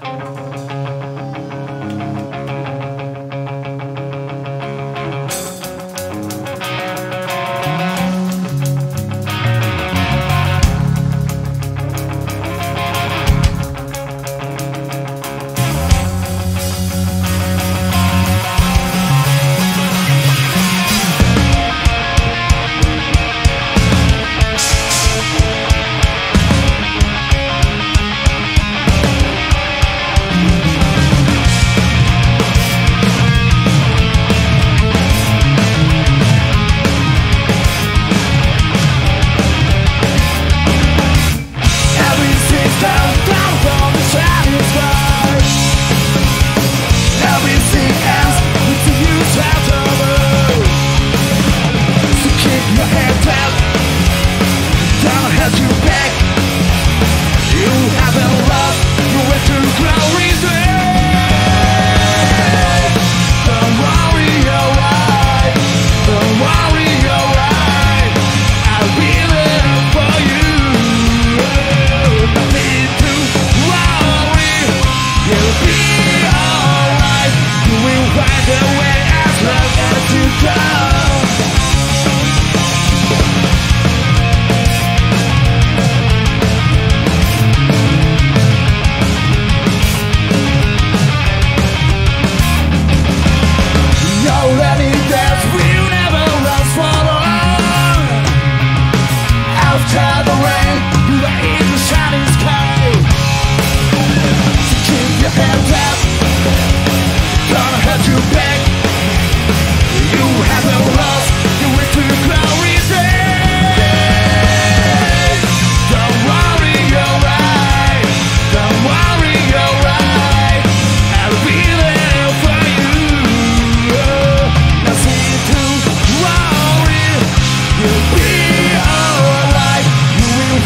Bye.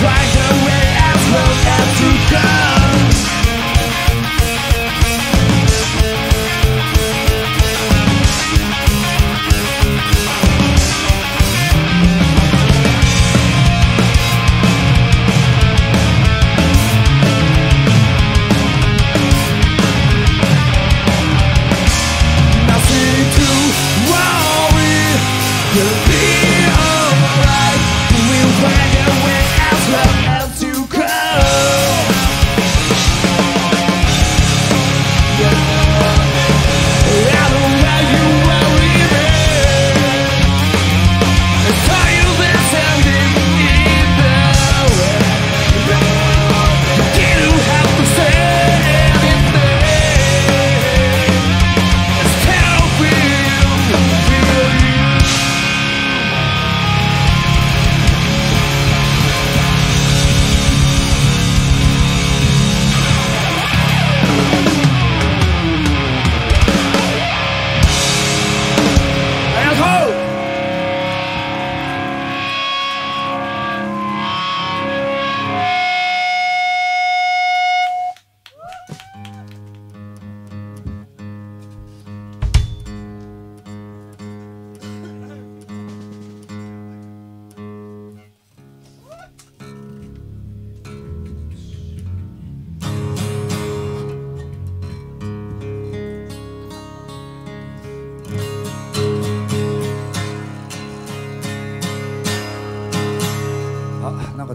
Find a way as long as you can.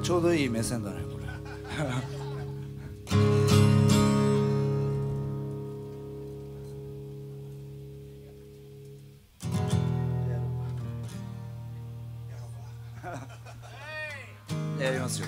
ちょうどいい目線だねこれ。やりますよ。